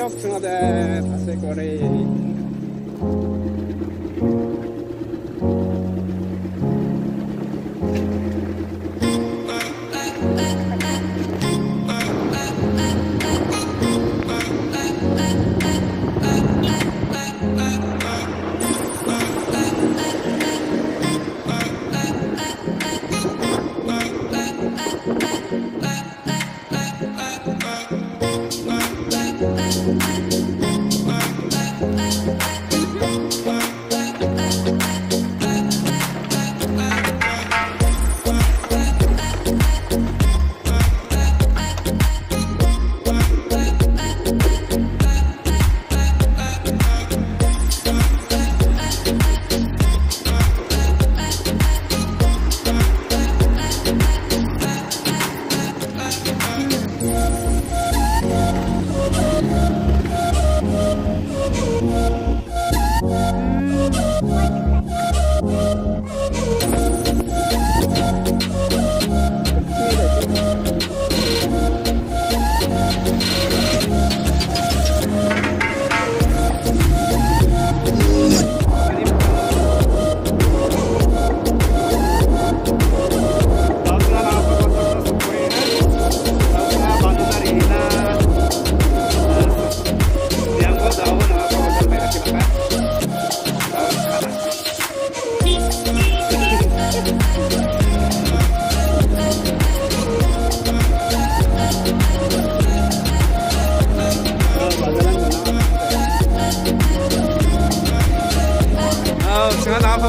よくつので、たせこ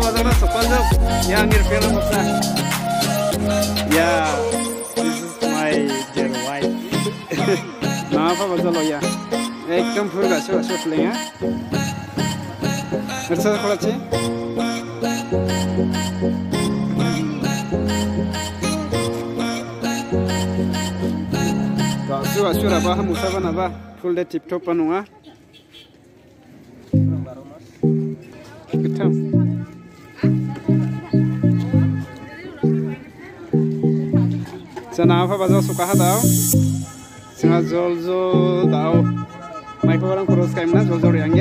saudara-saudara sepasang yang ngirpil besar. Ya, this is my dear wife. Maaf apa kalau ya. एकदम फुर्गा सो सो फुले यहाँ अच्छा खोला चे गासु गासु रबा हम उसा बना बा फुल दे टिप टॉप पनुआ Good time. Jangan apa baca suka hatau. Singa jol tau tahu. Michael orang kurus kaimna jol jol yang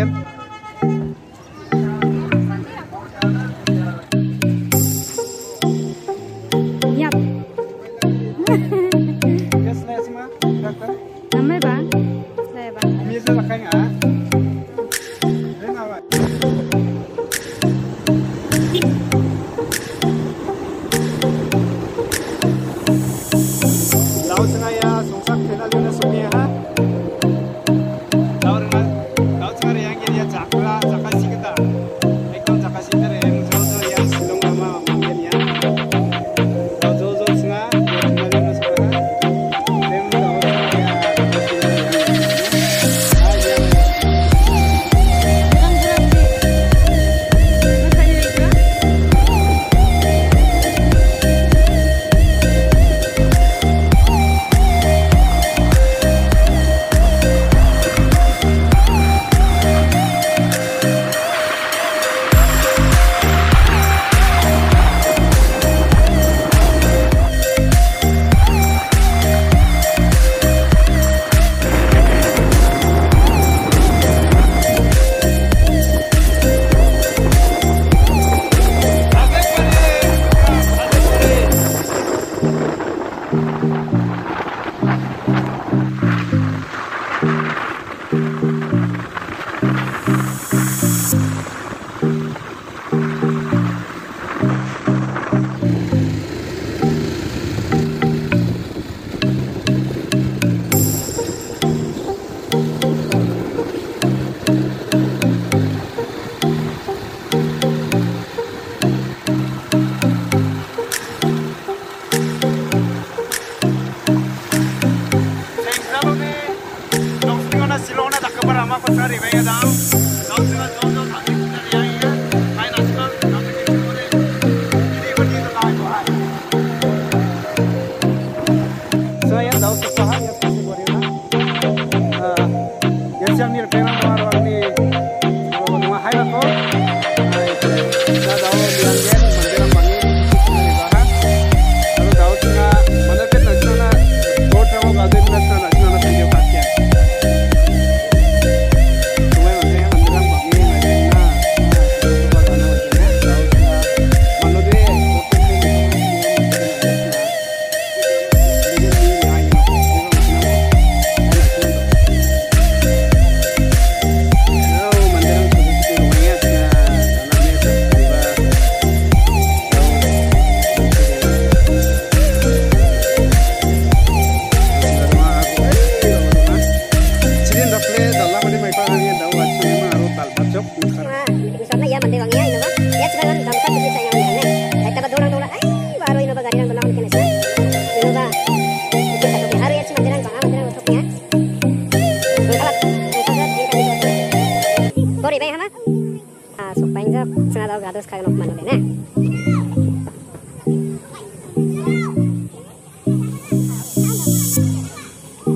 terus kalian mau kemana deh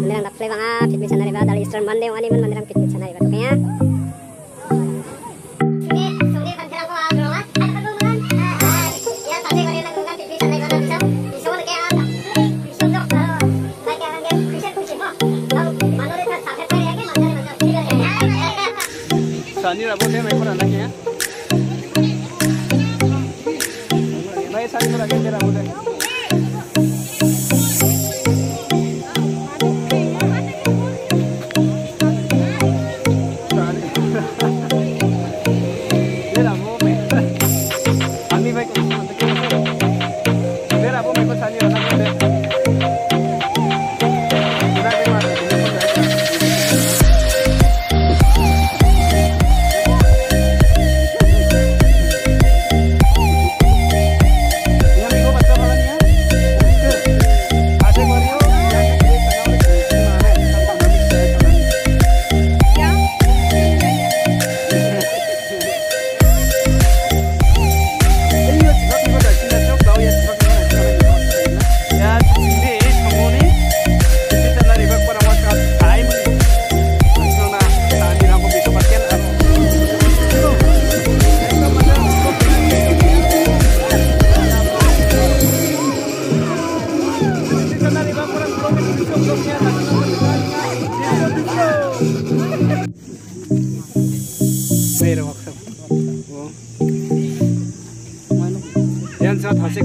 nah mandirang dapat lewa dari Eastern Monday wani mandirang ya. saliendo la gente de la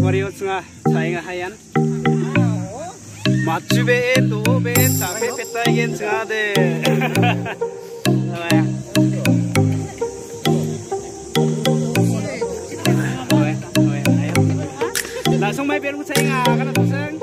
마리오스가 사이가 하얀 마추베 도베 사베 페타이겐 증하데 là xong mấy bên cũng xây ngà cái là tổng sinh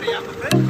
Buddy, up a bit.